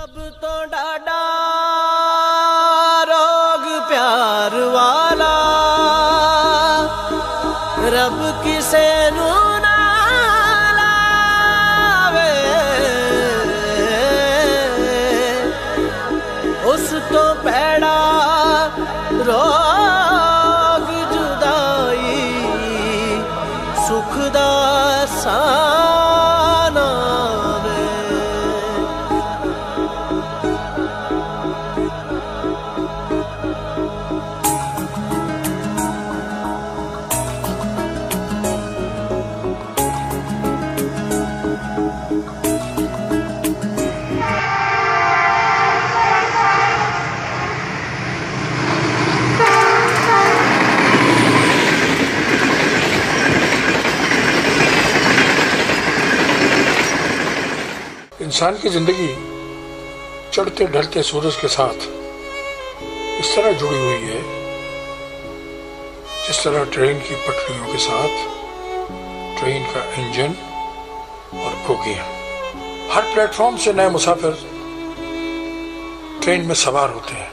ਸਭ ਤੋਂ ਡਾਡਾ ਰੋਗ ਪਿਆਰ ਵਾਲਾ। ਰੱਬ ਕਿਸੇ ਨੂੰ ਨਾ ਉਸ ਤੋਂ ਪੈੜਾ ਰੋਗ ਜੁਦਾਈ, ਸੁਖ ਦਾ ਸਾ इंसान की ज़िंदगी चढ़ते ढलते सूरज के साथ इस तरह जुड़ी हुई है, जिस तरह ट्रेन की पटरियों के साथ ट्रेन का इंजन और बोगियाँ। हर प्लेटफॉर्म से नए मुसाफिर ट्रेन में सवार होते हैं।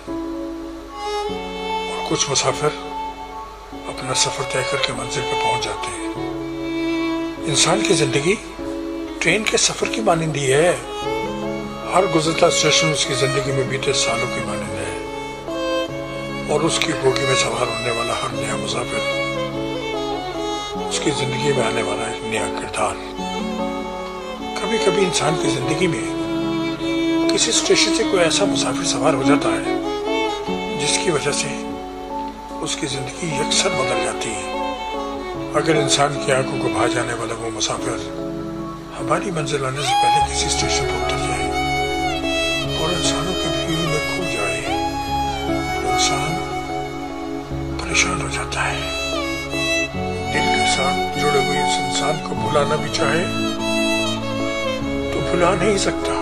और कुछ मुसाफिर अपना सफ़र तय करके मंजिल पर पहुँच जाते हैं। इंसान की ज़िंदगी ट्रेन के सफ़र की मानिंदी है। हर गुजरता स्टेशन उसकी ज़िंदगी में बीते सालों की मानिंद है। और उसकी बोगी में सवार होने वाला हर नया मुसाफिर उसकी ज़िंदगी में आने वाला एक नया किरदार। कभी कभी इंसान की ज़िंदगी में किसी स्टेशन से कोई ऐसा मुसाफिर सवार हो जाता है, जिसकी वजह से उसकी ज़िंदगी यकसर बदल जाती है। अगर इंसान की आँखों को भा जाने वाला वो मुसाफिर हमारी मंजिल आने से पहले किसी स्टेशन पर उतर जाए और इंसानों के भीड़ में खो जाए तो इंसान परेशान हो जाता है। दिल के साथ जुड़े हुए इस इंसान को भुलाना भी चाहे तो भुला नहीं सकता।